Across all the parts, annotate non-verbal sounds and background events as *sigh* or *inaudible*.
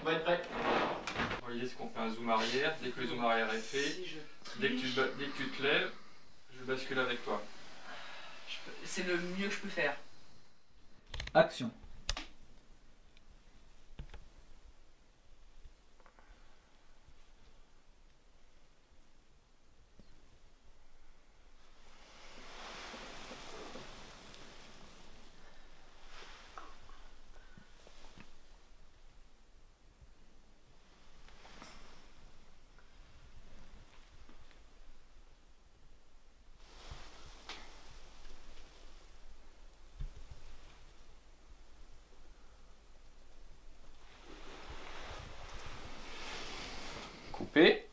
On va être prêt. Bon, L'idée c'est qu'on fait un zoom arrière. Dès que le zoom arrière est fait, dès que, tu, triche, ba- dès que tu te lèves, je bascule avec toi. c'est le mieux que je peux faire. Action. Coupé.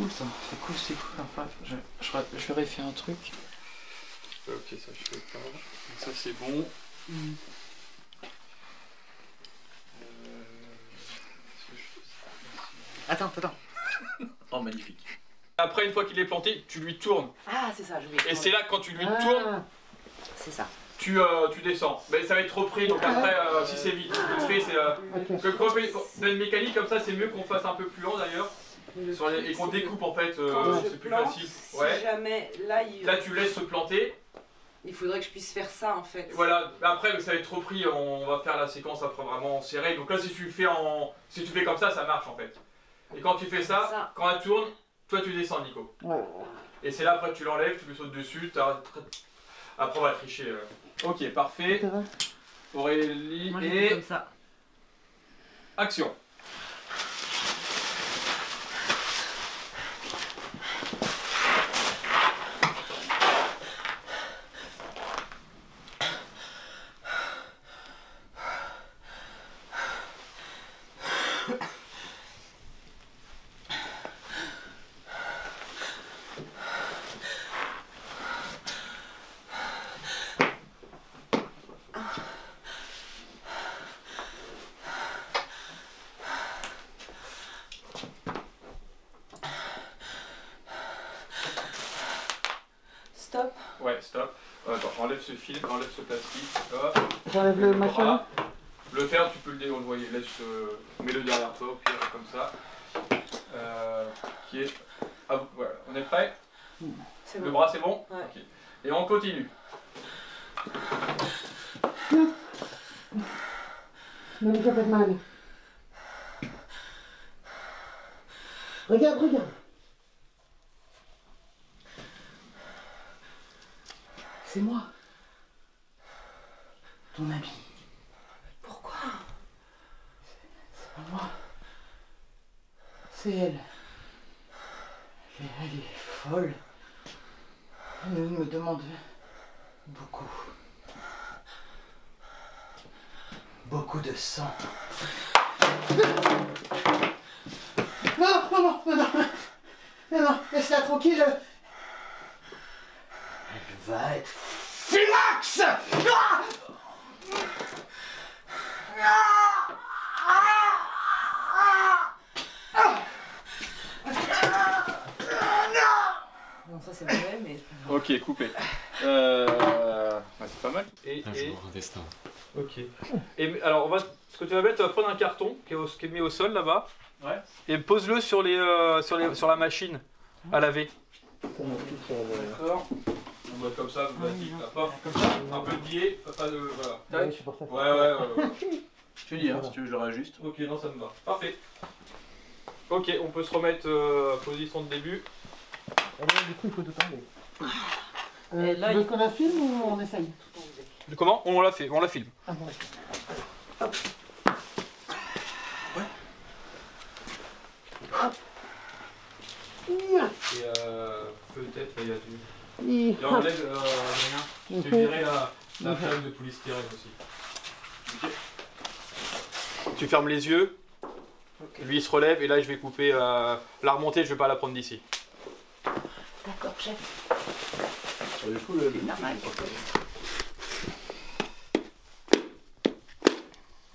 Cool ça, c'est cool, c'est cool. Enfin, je, je, je vérifie un truc. Ok, ça je fais pas. Donc ça c'est bon. Mm. Euh, Attends, attends. *laughs* oh, magnifique. Après, une fois qu'il est planté, tu lui tournes. Ah, c'est ça, je vais. Et c'est là, quand tu lui tournes, C'est ça. tu, euh, tu descends. Mais ça va être trop pris, donc après, euh, si c'est vite, vite fait, c'est. euh, que quand on fait dans une mécanique comme ça, c'est mieux qu'on fasse un peu plus lent d'ailleurs. Sur les- Et qu'on découpe en fait, euh, c'est plus plante, facile. Si Ouais. jamais là il... Là, tu laisses se planter. il faudrait que je puisse faire ça en fait. Et Voilà, après ça va être trop pris, on va faire la séquence après vraiment serrée. Donc là si tu le fais en. Si tu fais comme ça, ça marche en fait. Et quand tu fais ça, Ça. quand elle tourne, toi tu descends Nico. Et c'est là après tu l'enlèves, tu lui sautes dessus, après on va tricher. euh. Ok, parfait. Aurélie Moi et comme ça. action. Stop. Ouais, stop. Euh, Attends, enlève ce fil, enlève ce plastique. Hop. J'enlève le machin. Le fer, tu peux le déenvoyer. Laisse, euh, mets-le derrière toi, au pire, comme ça. Euh, qui est. Ah, voilà, on est prêt? Le bon. bras, c'est bon? Ouais. Et on continue. De mal. Regarde, regarde. C'est moi. Ton ami. Pourquoi C'est pas moi. C'est elle. Elle, elle est folle. Elle me demande beaucoup. Beaucoup de sang. Non, non, non, non, non. Non, non, laisse-la tranquille. Elle va être filax Ah Ah Ah Ah Bon, ça c'est mauvais, mais. Ok, coupé. Euh... c'est pas mal. Et, Un et- jour, un destin. Ok. Et alors, on va, ce que tu vas mettre, tu vas prendre un carton qui est, au- qui est mis au sol là-bas. Ouais. Et pose-le sur, les, euh, sur, les, sur la machine à laver. D'accord. On va comme ça, plastique, là. Paf. Un peu de biais, pas de. Voilà. Ouais, c'est pour ça. Ouais, ouais, ouais. ouais. *laughs* Tu dis, hein, si tu veux, je réajuste. ok, non, ça me va. Parfait. Ok, on peut se remettre euh, position de début. Et là, du coup, il faut tout enlever. Euh, Et là, tu veux il- qu'on la filme ou on essaye? Comment? On la fait, on la filme. Ah bon, d'accord. Et euh, peut-être, il y a du. Et enlève euh, rien. Je te dirai la, la flamme de polystyrène aussi. Ok. Tu fermes les yeux. Lui il se relève et là je vais couper euh, la remontée, je vais pas la prendre d'ici. D'accord, chef. Sur le coup, le. Normal.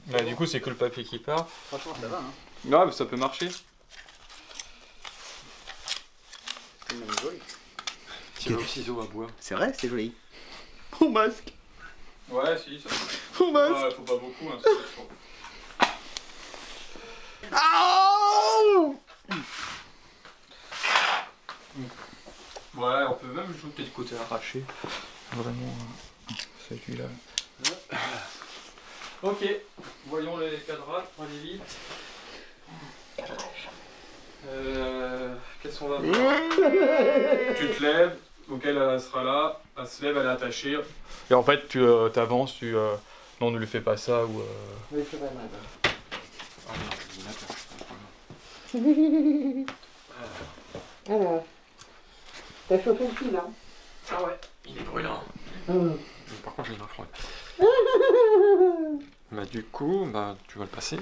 Bah, du coup, c'est que le papier qui part. Franchement, ça va, hein. Ouais, mais ça peut marcher. C'est même joli. Tiens, au ciseau à bois. C'est vrai, c'est joli. Mon masque Ouais, si, ça. Mon masque Ouais, faut pas beaucoup, hein, c'est sûr. Ah Ouais, on peut même jouer peut-être côté arraché. Vraiment, euh, celui-là. Ok, voyons les cadrages pour aller vite. Euh, Qu'est-ce qu'on va voir Tu te lèves, donc elle, elle sera là, elle se lève, elle est attachée. Et en fait, tu euh, avances, tu. euh, non, ne lui fais pas ça ou. euh, Oui, c'est vrai, madame. *laughs* Alors, t'as chauffé le fil, hein Ah ouais, il est brûlant. Hum. Par contre, j'ai une main froide. bah, du coup, bah, tu vas le passer.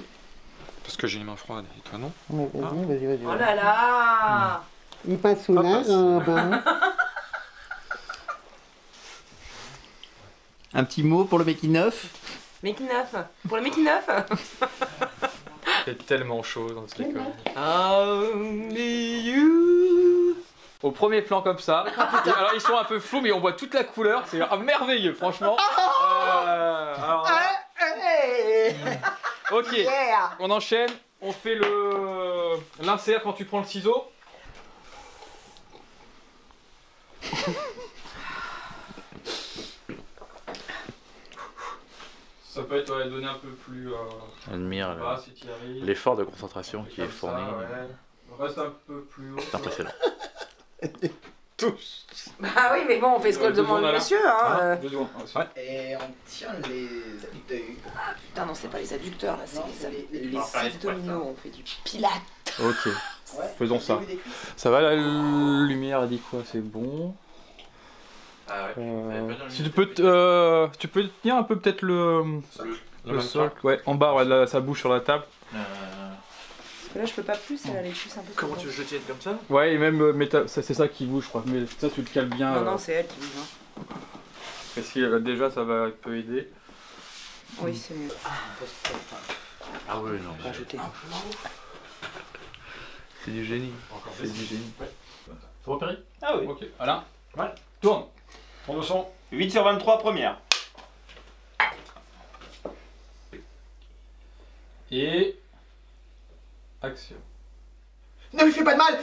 Parce que j'ai une main froide et toi non. Ouais, Vas-y, vas-y, vas-y. Oh là là Il passe sous hein. *laughs* Un petit mot pour le making of Making of Pour le making of C'est tellement chaud dans ce. Only you Au premier plan comme ça, et alors ils sont un peu flous mais on voit toute la couleur, c'est ah, merveilleux franchement. Euh, alors là, ok, Yeah on enchaîne, on fait le l'insert quand tu prends le ciseau. Ça peut être ouais, donner un peu plus euh, Admire bas si arrives. l'effort de concentration qui est Comme ça, fourni. ouais. Reste un peu plus haut. C'est impressionnant. *laughs* *laughs* Bah oui, mais bon, on fait ce que le demande monsieur, hein euh. Deux secondes. Ouais. Et on tient les adducteurs. Putain, non, c'est pas les adducteurs, là, c'est les, c'est les- les, les abdominaux, on fait du pilate. Ok. *laughs* Ouais. Faisons ça. Ça va la lumière a dit quoi? C'est bon. Ah ouais. Euh, si tu peux, euh, tu peux tenir un peu peut-être le, le socle, ouais, en bas, ouais, là, ça bouge sur la table. Que là, je peux pas plus, elle, elle est plus un peu Comment tu veux que je le tienne comme ça? Ouais, et même, euh, mais c'est ça qui bouge, je crois. Mais ça, tu le cales bien. Non, euh, non, c'est elle qui bouge. Hein. parce que euh, déjà, ça va peut aider. Oui, c'est mieux. Ah ouais, non. mais Rajouter. C'est du génie. C'est du génie. C'est repéré? Ah oui. Ok, Alain. Ouais. Tourne. Tourne le son. 8 sur 23, première. Et. Action. Ne lui fais pas de mal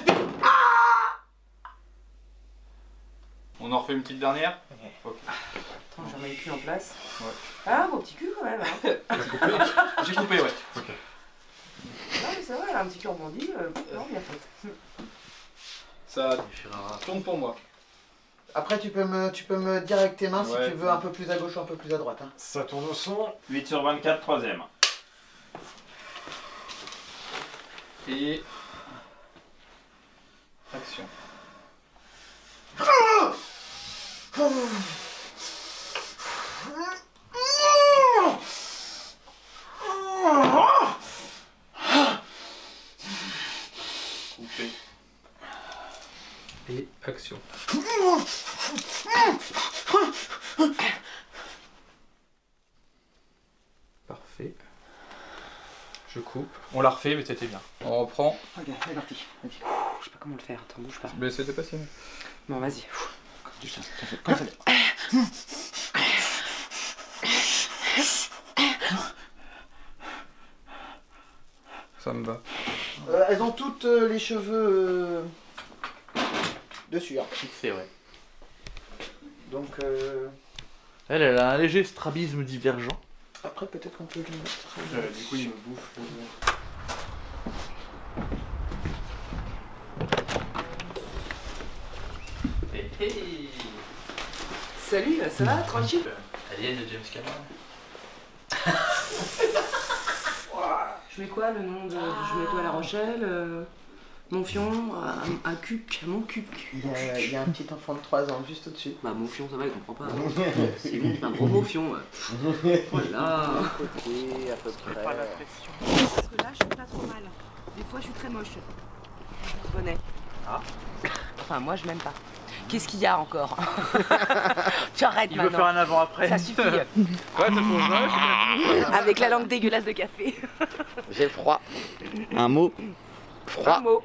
On en refait une petite dernière Attends, je remets le cul en place. Ouais. Ah, beau petit cul quand même. Hein. *laughs* J'ai coupé, ouais. *laughs* non, mais ça va, elle a un petit cul rebondi. euh, non, bien fait. Ça tourne pour moi. Après, tu peux, me, tu peux me dire avec tes mains Ouais. si tu veux un peu plus à gauche ou un peu plus à droite. Hein. Ça tourne au son. 8 sur 24, troisième. Et. Action. Coupé. Et action. Parfait. Je coupe. On la refait, mais c'était bien. On reprend. Ok, c'est parti. Vas-y. Je sais pas comment le faire. Attends, bouge pas. Mais c'était pas si mal. Bon, vas-y. Ça me va. Euh, elles ont toutes euh, les cheveux euh, dessus. hein. Fixé, ouais. Donc, euh, Elle, elle a un léger strabisme divergent. après, peut-être qu'on peut lui mettre. du coup, il me bouffe. Ça va Tranquille Alien de James Cameron. Je mets quoi le nom de. Je mets quoi à La Rochelle euh, Monfion à, à Cuc, à mon Cuc. Il y, a, il y a un petit enfant de 3 ans juste au-dessus. Bah, Monfion, ça va, il comprend pas. hein. *laughs* C'est bon, c'est un gros Monfion. ouais. Voilà. Côté, à peu près. Parce que là, je suis pas trop mal. Des fois, je suis très moche. Bonnet. Ah Enfin, moi, je m'aime pas. Qu'est-ce qu'il y a encore *laughs* Tu arrêtes Il veut faire maintenant. un avant-après. Ça suffit. *laughs* Ouais, ça faut. Avec la langue dégueulasse de café. J'ai froid. Un mot. Froid. Un mot.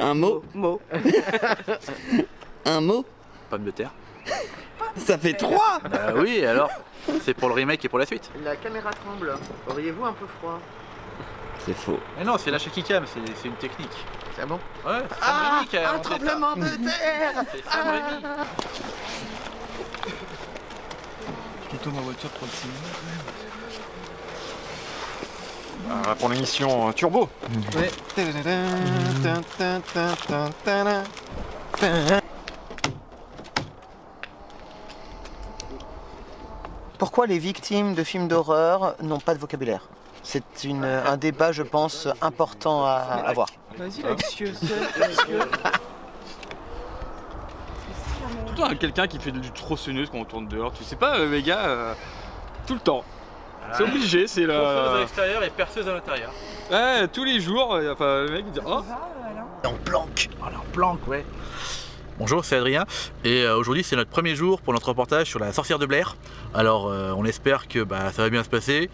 Un mot. Mot. Un mot. Pomme de terre. Ça fait trois. Bah oui, alors C'est pour le remake et pour la suite. La caméra tremble. Auriez-vous un peu froid? C'est faux. Mais non, c'est la Shakicam, c'est c'est une technique. C'est bon? Ouais, c'est Ah qui a Un tremblement de terre Raimi. Je tourne ma voiture 36 minutes. Ah, pour l'émission euh, Turbo. Ouais. Pourquoi les victimes de films d'horreur n'ont pas de vocabulaire? C'est un débat, je pense, important à avoir. Vas-y. Tout le temps, quelqu'un qui fait du tronçonneuse quand on tourne dehors. Tu sais pas, euh, les gars, euh, tout le temps. C'est obligé, c'est Perceuse à la. l'extérieur et perceuse à l'intérieur. Ouais, tous les jours, euh, enfin, le mec il dit Oh, En planque Alors, planque, ouais. Bonjour, c'est Adrien et euh, aujourd'hui c'est notre premier jour pour notre reportage sur la sorcière de Blair. Alors euh, on espère que bah, ça va bien se passer.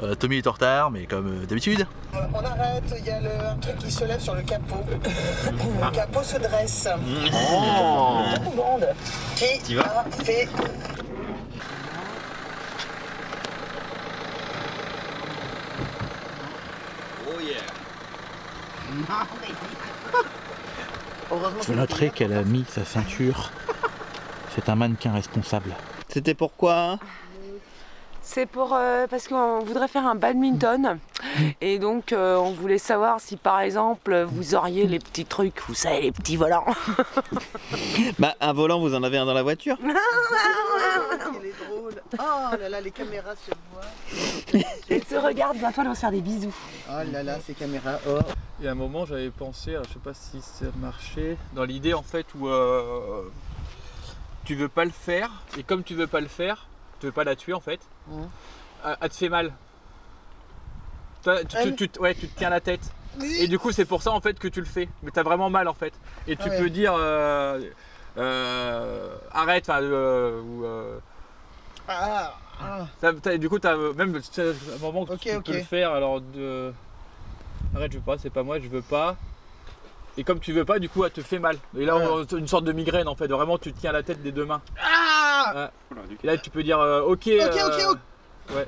Euh, Tommy est en retard mais comme euh, d'habitude. On arrête, il y a le, un truc qui se lève sur le capot. *laughs* le capot se dresse. Oh. Tout le monde. Qui a fait Heureusement Vous noterez qu'elle a mis sa ceinture. C'est un mannequin responsable. C'était pourquoi C'est pour euh, parce qu'on voudrait faire un badminton et donc euh, on voulait savoir si par exemple vous auriez les petits trucs, vous savez les petits volants. *laughs* Bah, un volant, vous en avez un dans la voiture? *laughs* Elle est drôle. Oh là là, les caméras se voient. *laughs* Et se regarde, bientôt elles vont se faire des bisous. Oh là là, ces caméras. Oh. Il y a un moment, j'avais pensé, alors, je sais pas si ça marchait, dans l'idée en fait où euh, tu veux pas le faire, et comme tu veux pas le faire, tu veux pas la tuer en fait, euh, elle te fait mal. Toi, tu, Elle tu- tu- ouais, tu te tiens la tête. Et du coup, c'est pour ça en fait que tu le fais. Mais t'as vraiment mal en fait. Et tu Ah ouais. peux dire euh, arrête, enfin, ou, euh, Ah, ah. ça- du coup, t'as même un moment que Ok, tu peux le faire. Alors de arrête, je veux pas, c'est pas moi, je veux pas. Et comme tu veux pas, du coup, elle te fait mal. Et là, Ouais. on- une sorte de migraine en fait. Vraiment, tu te tiens la tête des deux mains. Ah Et là, tu peux dire euh, ok. Ok, euh, ok, ok. Ouais.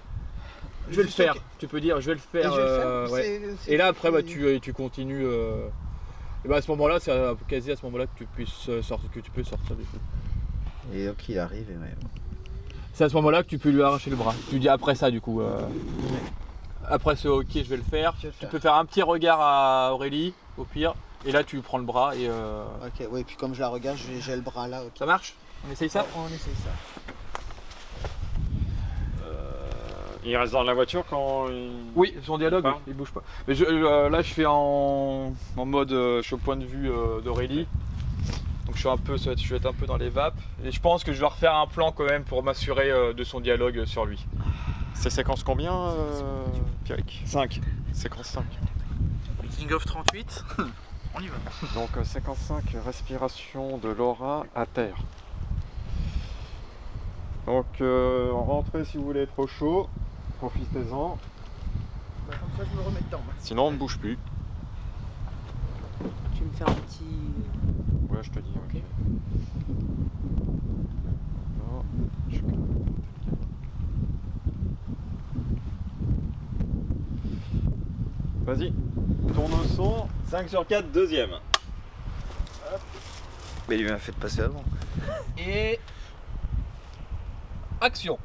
Je vais le faire. ok. Tu peux dire je vais le faire. le euh, ouais. Et là après bah, tu, tu continues. euh, Et bah à ce moment-là, c'est à- quasi à ce moment-là que tu puisses sortir, que tu peux sortir des choses. Et ok, il arrive, et ouais. C'est à ce moment-là que tu peux lui arracher le bras. Tu dis après ça du coup. euh, Après ce ok, je vais le faire. Je vais le Tu faire. peux faire un petit regard à Aurélie au pire. Et là tu lui prends le bras et euh, Ok, ouais, puis comme je la regarde, j'ai le bras là. ça marche? On essaye ça? On essaye ça. Il reste dans la voiture quand il... Oui, son dialogue, il bouge pas. Mais je- euh, là, je fais en, en mode, euh, je suis au point de vue euh, d'Aurélie. Donc je suis un peu, je vais être un peu dans les vapes. Et je pense que je vais refaire un plan quand même pour m'assurer euh, de son dialogue sur lui. C'est séquence combien, euh, Pierrick? 5. Séquence 5. King of 38. *laughs* On y va. Donc euh, séquence 5, respiration de Laura à terre. Donc euh, rentrez si vous voulez être au chaud, profitez-en, Bah, comme ça, je me remets dedans. sinon on ne bouge plus. Tu me fais un petit. Ouais, je te dis. Ok. ok. Non, je- Vas-y, tourne au son, 5 sur 4, deuxième. Mais il m'a fait passer avant. *laughs* Et action.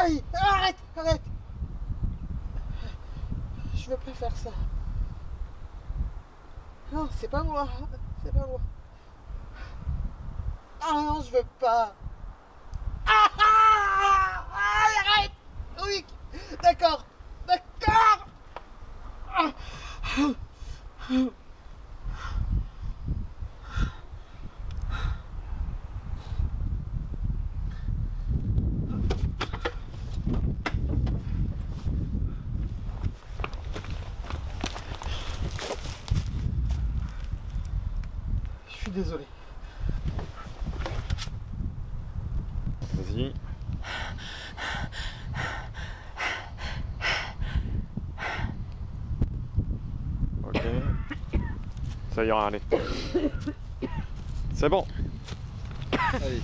Aïe Arrête Arrête Je veux pas faire ça. Non, c'est pas moi. C'est pas moi. Ah non, je veux pas. Ah, ah, ah, arrête Oui D'accord D'accord suis désolé. Vas-y. Ok. Ça ira, allez. C'est bon.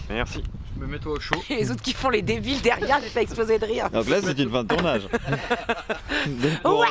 Merci. Je me mets toi au chaud. Et les autres qui font les débiles derrière, j'ai fait exploser de rire. Donc là, c'est une fin de tournage. Ouais.